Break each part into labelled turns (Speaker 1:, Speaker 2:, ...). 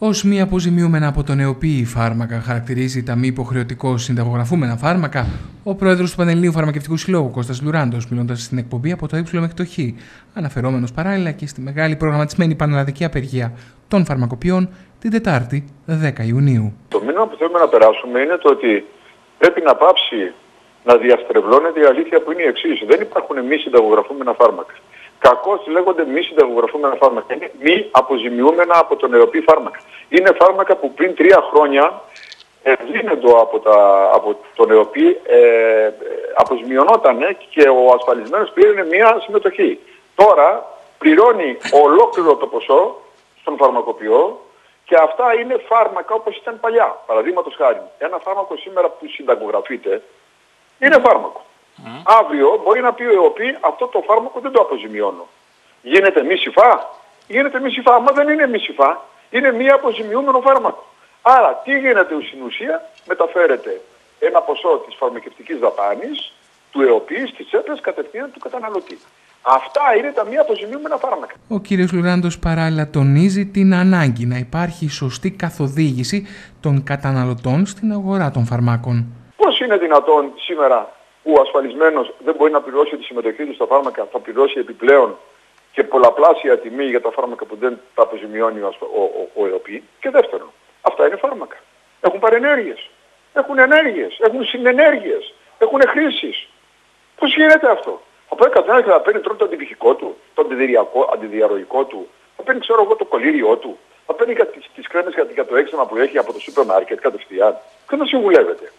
Speaker 1: Ω μη αποζημιούμενα από τον ΕΟΠΗ φάρμακα χαρακτηρίζει τα μη υποχρεωτικώ συνταγογραφούμενα φάρμακα, ο πρόεδρος του Πανελληνίου Φαρμακευτικού Συλλόγου Κώστας Λουράντος, μιλώντας στην εκπομπή από το Ε μέχρι το Χ, αναφερόμενος παράλληλα και στη μεγάλη προγραμματισμένη πανελλαδική απεργία των φαρμακοποιών την Τετάρτη 10 Ιουνίου.
Speaker 2: Το μήνυμα που θέλουμε να περάσουμε είναι το ότι πρέπει να πάψει να διαστρεβλώνεται η αλήθεια που είναι η εξή. Δεν υπάρχουν μη συνταγογραφούμενα φάρμακα. Κακώ λέγονται μη συνταγογραφούμενα φάρμακα. Είναι μη αποζημιούμενα από τον ΕΟΠΗ φάρμακα. Είναι φάρμακα που πριν τρία χρόνια δίνονται από, τα, από τον ΕΟΠΗ, ε, αποζημιωνόταν και ο ασφαλισμένος πήρε μια συμμετοχή. Τώρα πληρώνει ολόκληρο το ποσό στον φαρμακοποιό και αυτά είναι φάρμακα όπως ήταν παλιά. Παραδείγματος χάρη, ένα φάρμακο σήμερα που συνταγογραφείται είναι φάρμακο. Αύριο μπορεί να πει ο ΕΟΠΗ αυτό το φάρμακο δεν το αποζημιώνω. Γίνεται μη συμφά; Γίνεται μη συμφά. Μα δεν είναι μη συμφά. Είναι μία αποζημιούμενο φάρμακο. Άρα τι γίνεται στην ουσία; Μεταφέρεται ένα ποσό της φαρμακευτικής δαπάνης του ΕΟΠΗ στις τσέπες κατευθείαν του καταναλωτή. Αυτά είναι τα μία αποζημιούμενα φάρμακα.
Speaker 1: Ο κ. Λουράντος παράλληλα τονίζει την ανάγκη να υπάρχει σωστή καθοδήγηση των καταναλωτών στην αγορά των φαρμάκων.
Speaker 2: Πώς είναι δυνατόν σήμερα που ο ασφαλισμένος δεν μπορεί να πληρώσει τη συμμετοχή του στα φάρμακα, θα πληρώσει επιπλέον και πολλαπλάσια τιμή για τα φάρμακα που δεν τα αποζημιώνει ο, ο, ο, ΕΟΠΗ. Και δεύτερον, αυτά είναι φάρμακα. Έχουν παρενέργειες, έχουν ενέργειες, έχουν συνενέργειες, έχουν χρήσεις. Πώς γίνεται αυτό; Θα πάει καθένα και θα παίρνει πρώτο το αντιβυχικό του, το αντιδιαρροϊκό του, θα παίρνει ξέρω εγώ το κολλήριό του, θα παίρνει τις, τις κρέμες για, το έξανα που έχει από το σούπερ μάρκετ κατευθείαν και να συμβουλεύεται.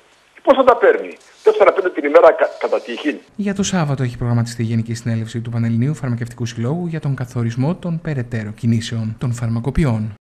Speaker 2: Πώς θα τα παίρνει, 4-5 την ημέρα κα, κατά τύχη;
Speaker 1: Για το Σάββατο έχει προγραμματιστεί η Γενική Συνέλευση του Πανελληνίου Φαρμακευτικού Συλλόγου για τον καθορισμό των περαιτέρω κινήσεων των φαρμακοποιών.